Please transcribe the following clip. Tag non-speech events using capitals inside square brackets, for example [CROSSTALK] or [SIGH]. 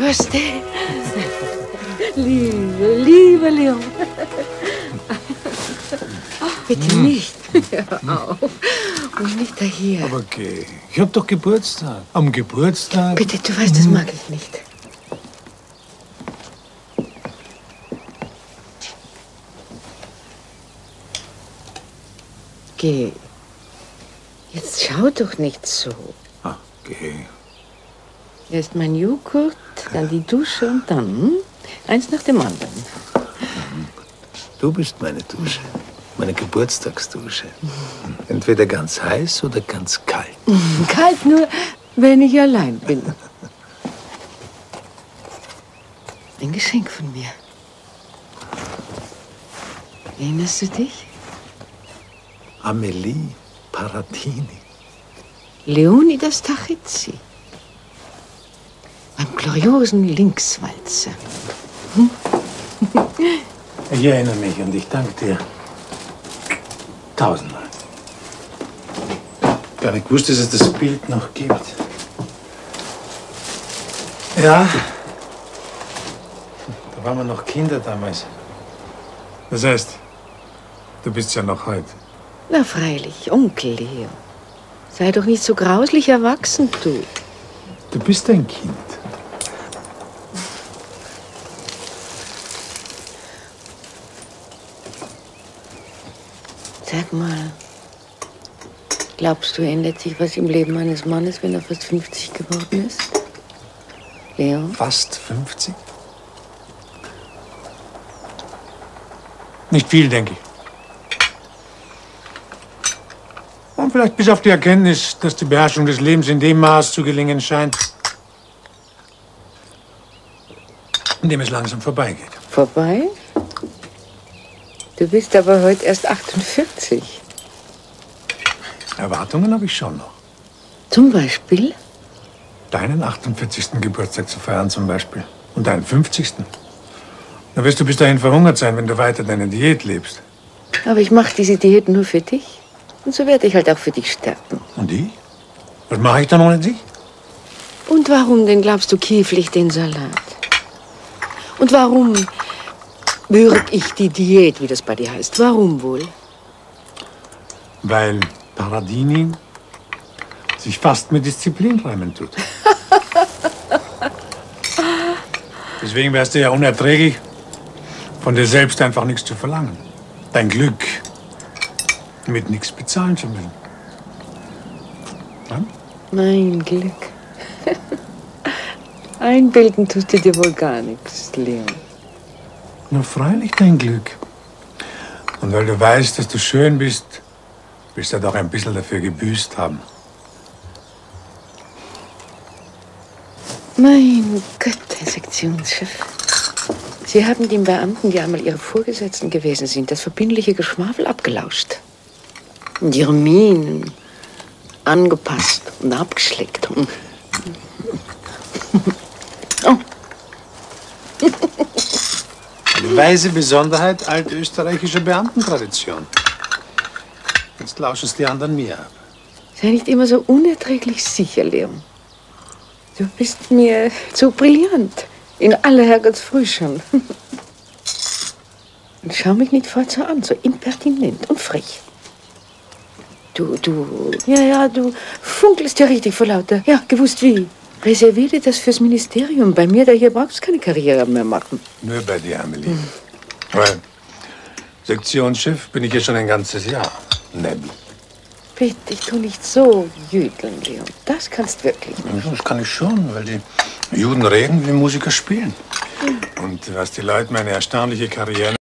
Namaste. Liebe, liebe Leon. Bitte nicht. [LAUGHS] Hör auf. Und nicht daher. Aber geh. Ich hab doch Geburtstag. Am Geburtstag. Bitte, du weißt, das mag ich nicht. Geh. Jetzt schau doch nicht so. Ah, geh. Erst mein Joghurt, dann die Dusche und dann eins nach dem anderen. Du bist meine Dusche. Meine Geburtstagsdusche. Entweder ganz heiß oder ganz kalt. [LAUGHS] Kalt nur, wenn ich allein bin. Ein Geschenk von mir. Erinnerst du dich? Amelie Paratini. Leonidas Tachizzi. Beim gloriosen Linkswalzer. [LAUGHS] Ich erinnere mich und ich danke dir. Tausendmal. Gar nicht gewusst, dass es das Bild noch gibt. Ja. Da waren wir noch Kinder damals. Das heißt, du bist ja noch heute. Na freilich, Onkel Leo. Sei doch nicht so grauslich erwachsen, du. Du bist ein Kind. Sag mal, glaubst du, ändert sich was im Leben eines Mannes, wenn er fast 50 geworden ist? Leo? Fast 50? Nicht viel, denke ich. Und vielleicht bis auf die Erkenntnis, dass die Beherrschung des Lebens in dem Maß zu gelingen scheint, in dem es langsam vorbeigeht. Vorbei? Du bist aber heute erst 48. Erwartungen habe ich schon noch. Zum Beispiel? Deinen 48. Geburtstag zu feiern zum Beispiel. Und deinen 50. Dann wirst du bis dahin verhungert sein, wenn du weiter deine Diät lebst. Aber ich mache diese Diät nur für dich. Und so werde ich halt auch für dich sterben. Und ich? Was mache ich dann ohne dich? Und warum denn glaubst du kieflich den Salat? Und warum würg ich die Diät, wie das bei dir heißt? Warum wohl? Weil Paradini sich fast mit Disziplin reimen tut. [LAUGHS] Deswegen wärst du ja unerträglich, von dir selbst einfach nichts zu verlangen. Dein Glück mit nichts bezahlen zu müssen. Ja? Mein Glück. [LAUGHS] Einbilden tust du dir wohl gar nichts, Leon. Na, freilich dein Glück. Und weil du weißt, dass du schön bist, willst du doch ein bisschen dafür gebüßt haben. Mein Gott, Herr Sektionschef. Sie haben den Beamten, die einmal Ihre Vorgesetzten gewesen sind, das verbindliche Geschwafel abgelauscht. Und ihre Mienen angepasst und abgeschleckt. [LAUGHS] Oh, weise Besonderheit altösterreichischer Beamtentradition. Jetzt lauschen es die anderen mir ab. sei nicht immer so unerträglich sicher, Leon. Du bist mir zu brillant. In aller Herrgottsfrüh schon. [LAUGHS] Und schau mich nicht forza an, so impertinent und frech. Du, du, ja, ja, du funkelst ja richtig vor lauter. Ja, gewusst wie. Reservier dir das fürs Ministerium. Bei mir, da hier brauchst du keine Karriere mehr machen. Nur bei dir, Amelie. Weil Sektionschef bin ich ja schon ein ganzes Jahr. Nebel. Bitte, ich tu nicht so jüdeln, Leon. Das kannst wirklich nicht. Das kann ich schon, weil die Juden reden, wie Musiker spielen. Und was die Leute meine erstaunliche Karriere